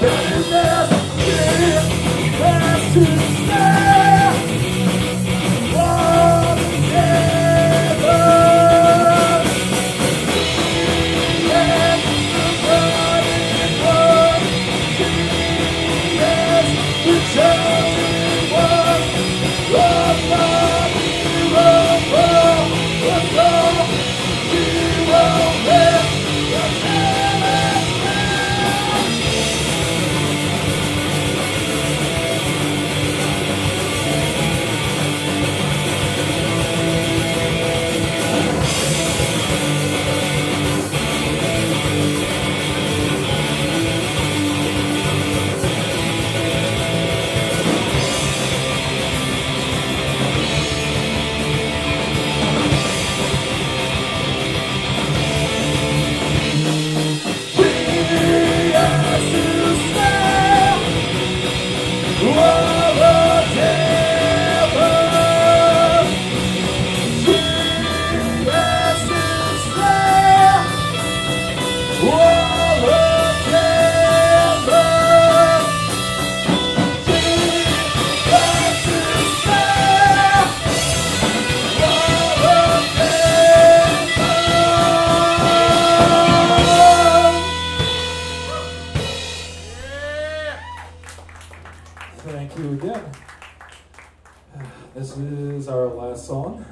Been there. Thank you again. This is our last song.